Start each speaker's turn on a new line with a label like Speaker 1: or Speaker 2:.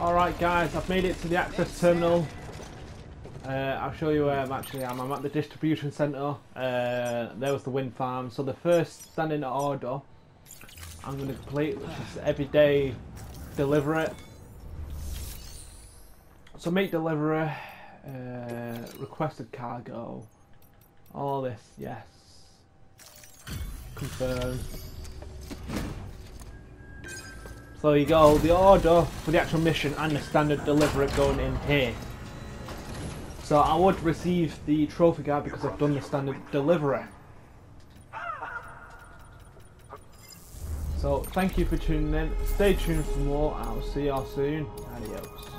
Speaker 1: Alright guys, I've made it to the access terminal. Uh, I'll show you where I'm actually am. I'm at the distribution centre. Uh, there was the wind farm. So the first standing order I'm going to complete, which is every day deliver it. So make delivery, uh, requested cargo, all this, yes. Confirm. So you go, the order for the actual mission and the standard delivery going in here. So I would receive the trophy card because I've done the standard delivery. So thank you for tuning in. Stay tuned for more. I'll see y'all soon. Adios.